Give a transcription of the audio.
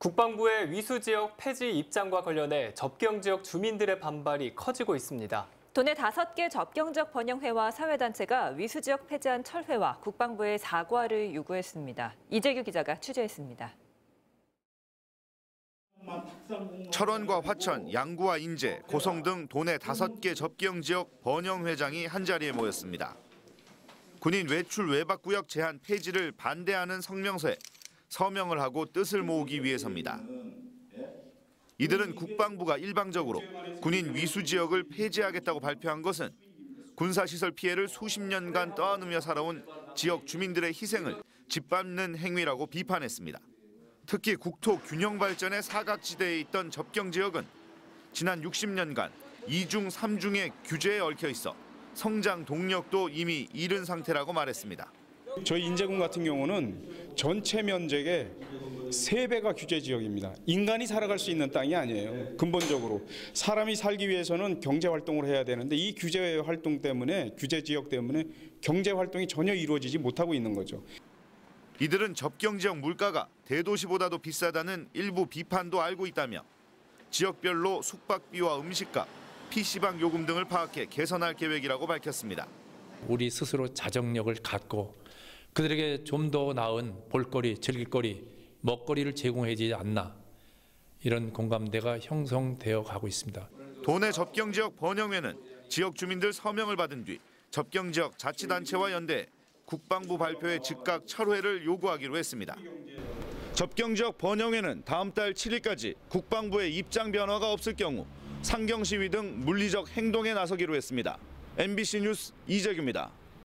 국방부의 위수 지역 폐지 입장과 관련해 접경 지역 주민들의 반발이 커지고 있습니다. 도내 다섯 개 접경적 번영회와 사회단체가 위수 지역 폐지한 철회와 국방부의 사과를 요구했습니다. 이재규 기자가 취재했습니다. 철원과 화천, 양구와 인제, 고성 등 도내 다섯 개 접경 지역 번영 회장이 한 자리에 모였습니다. 군인 외출 외박 구역 제한 폐지를 반대하는 성명서에 서명을 하고 뜻을 모으기 위해서입니다. 이들은 국방부가 일방적으로 군인 위수 지역을 폐지하겠다고 발표한 것은 군사시설 피해를 수십 년간 떠안으며 살아온 지역 주민들의 희생을 짓밟는 행위라고 비판했습니다. 특히 국토 균형 발전의 사각지대에 있던 접경 지역은 지난 60년간 이중삼중의 규제에 얽혀 있어 성장 동력도 이미 잃은 상태라고 말했습니다. 저희 인제군 같은 경우는 전체 면적의 세배가 규제 지역입니다. 인간이 살아갈 수 있는 땅이 아니에요. 근본적으로 사람이 살기 위해서는 경제 활동을 해야 되는데 이 규제 활동 때문에 규제 지역 때문에 경제 활동이 전혀 이루어지지 못하고 있는 거죠. 이들은 접경 지역 물가가 대도시보다도 비싸다는 일부 비판도 알고 있다며 지역별로 숙박비와 음식값, PC방 요금 등을 파악해 개선할 계획이라고 밝혔습니다. 우리 스스로 자정력을 갖고 그들에게 좀 더 나은 볼거리, 즐길거리, 먹거리를 제공해주지 않나 이런 공감대가 형성되어 가고 있습니다. 도내 접경 지역 번영회는 지역 주민들 서명을 받은 뒤 접경 지역 자치단체와 연대 국방부 발표의 즉각 철회를 요구하기로 했습니다. 접경 지역 번영회는 다음 달 7일까지 국방부의 입장 변화가 없을 경우 상경 시위 등 물리적 행동에 나서기로 했습니다. MBC 뉴스 이재규입니다.